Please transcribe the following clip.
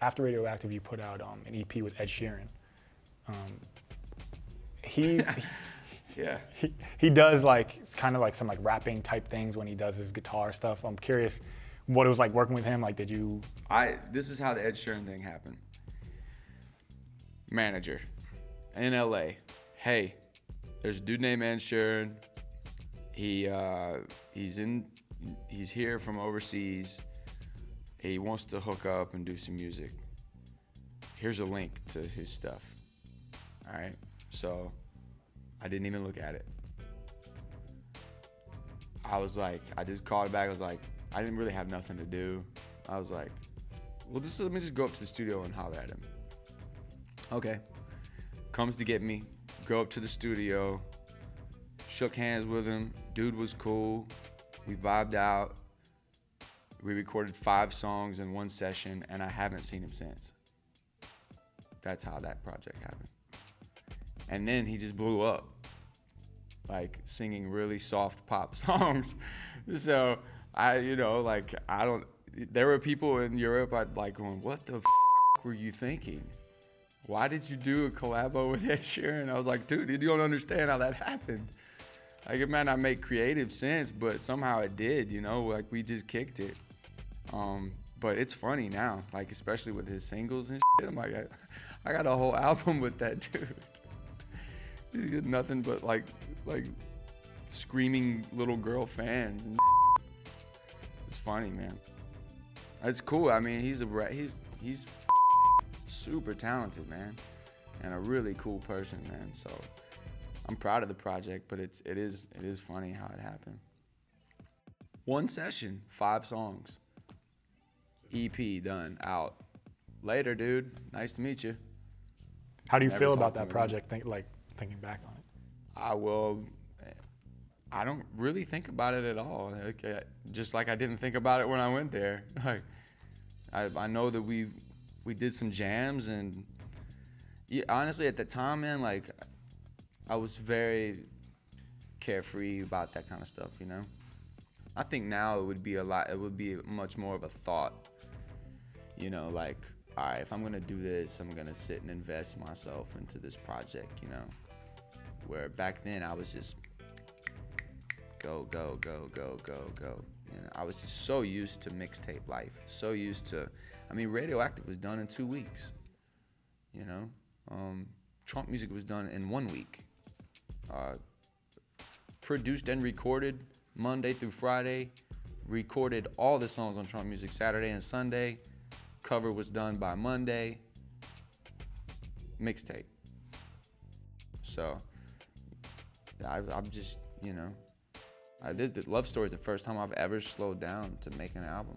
After Radioactive, you put out um, an EP with Ed Sheeran. Um, he, Yeah. he he does like kind of like some like rapping type things when he does his guitar stuff. I'm curious what it was like working with him. Like, did you? I this is how the Ed Sheeran thing happened. Manager in LA. Hey, there's a dude named Ed Sheeran. He uh, he's in he's here from overseas. He wants to hook up and do some music. Here's a link to his stuff. All right. So I didn't even look at it. I was like, I just called it back. I was like, I didn't really have nothing to do. I was like, well, just let me just go up to the studio and holler at him. Okay. Comes to get me. Go up to the studio. Shook hands with him. Dude was cool. We vibed out. We recorded five songs in one session, and I haven't seen him since. That's how that project happened. And then he just blew up like singing really soft pop songs. so I, you know, like I don't. There were people in Europe I'd like going, "What the f- were you thinking? Why did you do a collabo with Ed Sheeran?" I was like, "Dude, you don't understand how that happened. Like it might not make creative sense, but somehow it did. You know, like we just kicked it. Um, but it's funny now, like especially with his singles and shit. I'm like, I, I got a whole album with that dude." Nothing but like like screaming little girl fans and it's funny man. It's cool. I mean he's a he's he's super talented man and a really cool person man. So i'm proud of the project but it's it is it is funny how it happened. One session five songs ep done out later dude nice to meet you How do you Never feel about that project? Think like thinking back on it. I will. I don't really think about it at all. Like, just like I didn't think about it when I went there. Like, I, I know that we we did some jams and yeah, honestly at the time, man, like I was very carefree about that kind of stuff. You know, I think now it would be a lot. It would be much more of a thought. You know, like all right, if I'm gonna do this, I'm gonna sit and invest myself into this project. You know where back then I was just go, go, go, go, go, go. You know, I was just so used to mixtape life, so used to. I mean, Radioactive was done in two weeks. You know, um, Trunk Muzik was done in one week. Uh, produced and recorded Monday through Friday. Recorded all the songs on Trunk Muzik Saturday and Sunday. Cover was done by Monday. Mixtape. So I, I'm just, you know, I did the Love Story is the first time I've ever slowed down to make an album.